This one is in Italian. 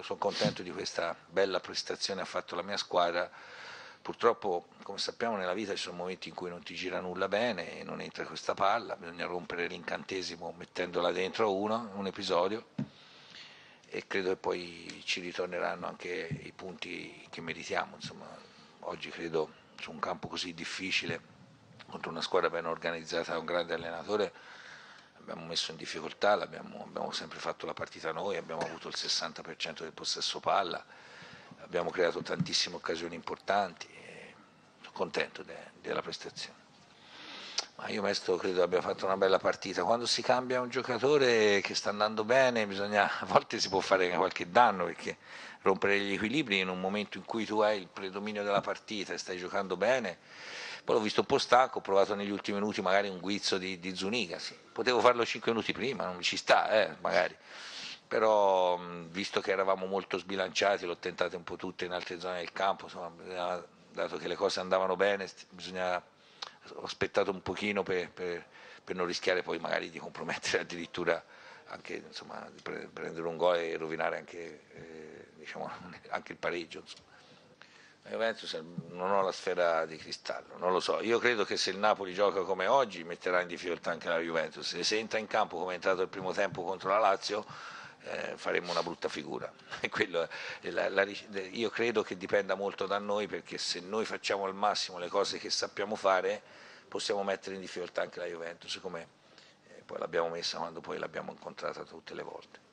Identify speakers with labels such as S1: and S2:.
S1: io sono contento di questa bella prestazione che ha fatto la mia squadra, purtroppo come sappiamo nella vita ci sono momenti in cui non ti gira nulla bene e non entra questa palla, bisogna rompere l'incantesimo mettendola dentro uno, un episodio e credo che poi ci ritorneranno anche i punti che meritiamo, insomma, oggi credo su un campo così difficile contro una squadra ben organizzata un grande allenatore abbiamo messo in difficoltà, abbiamo, sempre fatto la partita noi, abbiamo avuto il 60% del possesso palla, abbiamo creato tantissime occasioni importanti, sono contento de, della prestazione. Ma io Mesto credo abbia fatto una bella partita. Quando si cambia un giocatore che sta andando bene, bisogna, a volte si può fare qualche danno perché rompere gli equilibri in un momento in cui tu hai il predominio della partita e stai giocando bene. Poi l'ho visto un po' stanco, ho provato negli ultimi minuti magari un guizzo di, di Zuniga, sì. potevo farlo 5 minuti prima, non ci sta, eh, magari. Però visto che eravamo molto sbilanciati, l'ho tentato un po' tutte in altre zone del campo, insomma, dato che le cose andavano bene, bisogna ho aspettato un pochino per, per, per, non rischiare poi magari di compromettere addirittura anche insomma, di prendere un gol e rovinare anche, eh, diciamo, anche il pareggio. Insomma. Juventus non ho la sfera di cristallo, non lo so. Io credo che se il Napoli gioca come oggi metterà in difficoltà anche la Juventus. Se entra in campo come è entrato il primo tempo contro la Lazio eh, faremo una brutta figura. Quello, la, la, io credo che dipenda molto da noi perché se noi facciamo al massimo le cose che sappiamo fare possiamo mettere in difficoltà anche la Juventus come eh, poi l'abbiamo messa quando poi l'abbiamo incontrata tutte le volte.